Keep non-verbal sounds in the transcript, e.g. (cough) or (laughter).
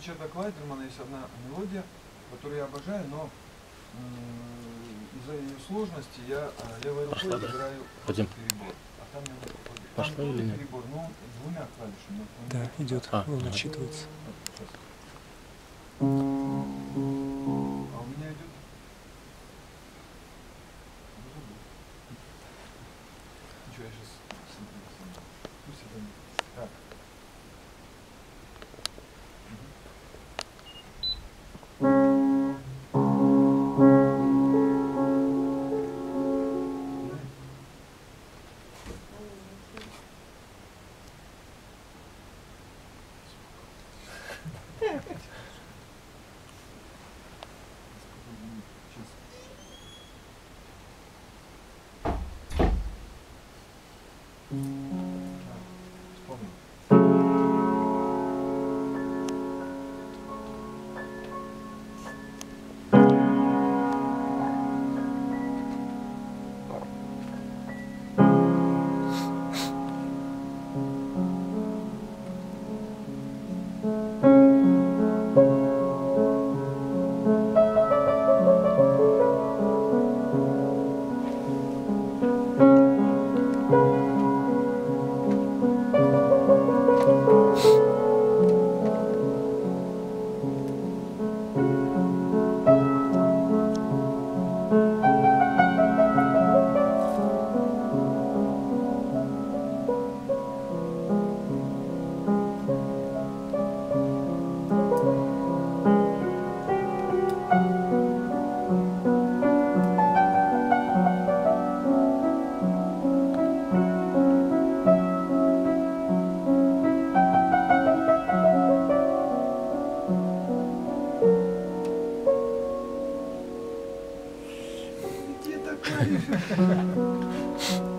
Ричарда Клайдермана есть одна мелодия, которую я обожаю, но из-за ее сложности я э, левой рукой Пошла, да? играю Пойдем. перебор. А там я. Пошла Там или нет? перебор, но двумя клавишами. Да, идет. А, Волна ага. отчитывается. Сейчас. Mm-hmm. Yeah. (laughs)